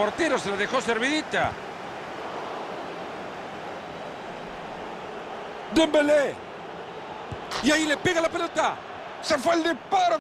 portero se la dejó servidita. Dembélé. Y ahí le pega la pelota. Se fue el disparo.